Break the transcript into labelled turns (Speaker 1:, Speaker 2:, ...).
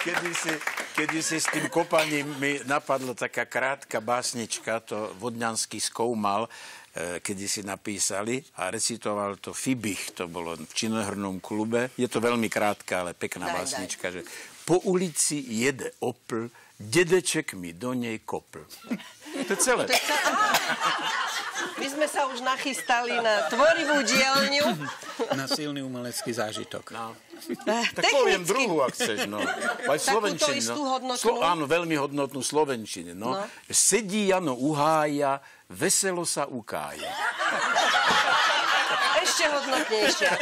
Speaker 1: kedy si, kedy si s tým kopaním mi napadla taká krátka básnička, to Vodňanský skoumal, e, kedy si napísali a recitoval to Fibich, to bolo v činohrnom klube. Je to veľmi krátka, ale pekná
Speaker 2: Daj,
Speaker 1: básnička, že po ulici jede opl, dedeček mi do nej kopl. To je celé.
Speaker 2: My sme sa už nachystali na tvorivú dielňu.
Speaker 3: Na silný umelecký zážitok.
Speaker 1: No.
Speaker 2: Eh,
Speaker 1: Tak poviem druhú, ak chceš. No. Aj
Speaker 2: Takúto
Speaker 1: slovenčine.
Speaker 2: istú
Speaker 1: No.
Speaker 2: hodnotnú?
Speaker 1: áno, veľmi hodnotnú slovenčine. No.
Speaker 2: No.
Speaker 1: Sedí Jano uhája, veselo sa ukája.
Speaker 2: Ešte hodnotnejšia.